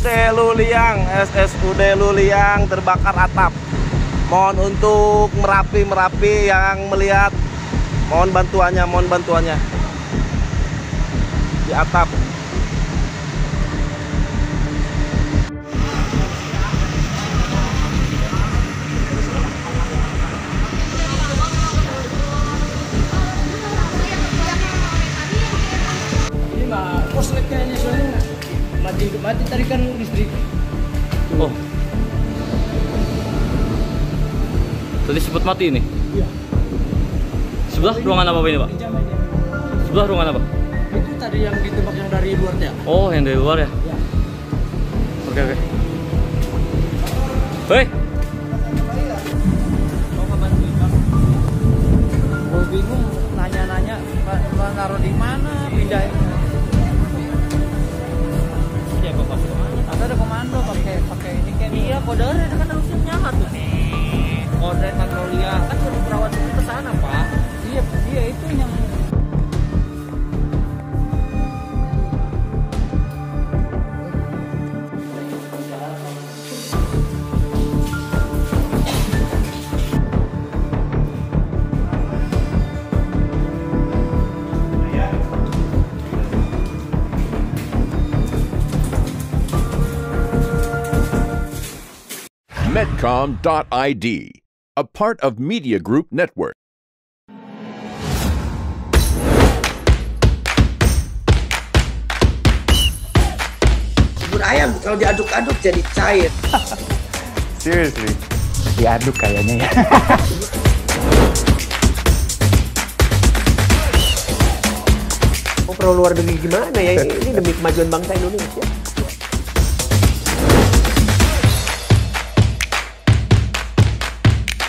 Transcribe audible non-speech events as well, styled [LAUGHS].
Luliang, SSUD Luliang terbakar atap. Mohon untuk Merapi Merapi yang melihat mohon bantuannya, mohon bantuannya. Di atap. Ini mah soalnya mati mati tarikan listrik. Oh. Tadi sempat mati ini. Iya. Sebelah ruangan apa ini, Pak? Sebelah ruangan apa? Itu tadi yang ditembak yang dari luar ya. Oh, yang dari luar ya? Ya. Oke, oke. Hei, bingung nanya-nanya taruh di mana pindahin. Kayak Iya, kodenya kan harusnya Medcom.id, a part of Media Group Network. bubur ayam kalau diaduk-aduk jadi cair. [LAUGHS] Seriously. Diaduk kayaknya ya. Mau pro luar negeri gimana ya? Ini demi kemajuan bangsa Indonesia.